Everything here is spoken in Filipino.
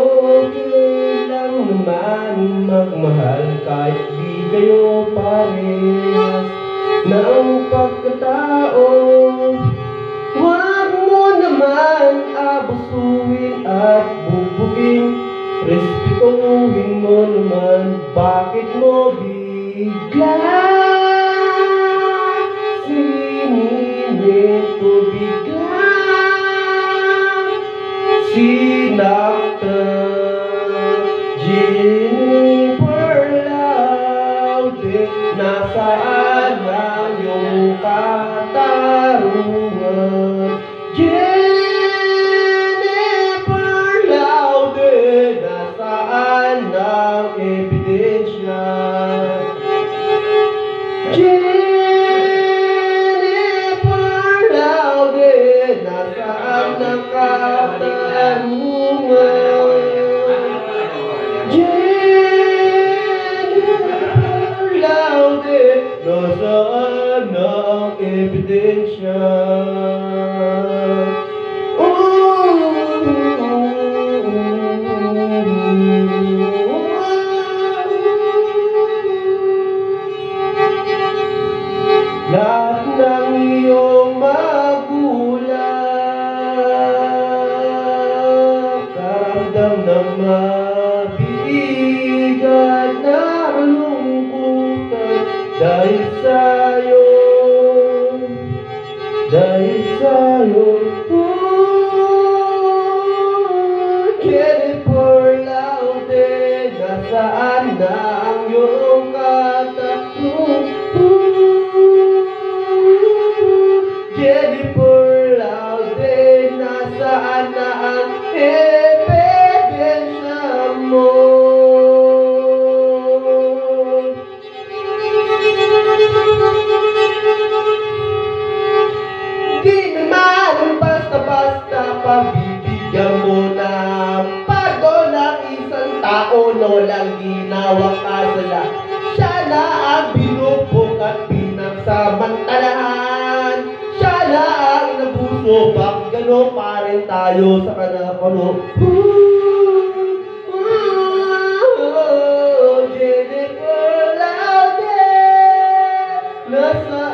okay lang naman magmahal kahit di kayo parehas. Na ang pagkatao Huwag mo naman abusuin at bubugin. Respetuhin mo naman bakit mo bigla 在 ang ebidensya? Lahat ng iyong magulang Karamdam na mabigat na lungkutan Dahil sa'yo na walang ginawa kasala. Siya na ang binubog at pinagsamantalahan. Siya na ang nabuso, bakit gano'n pa rin tayo sa kanakono? Jennifer Laude, nasa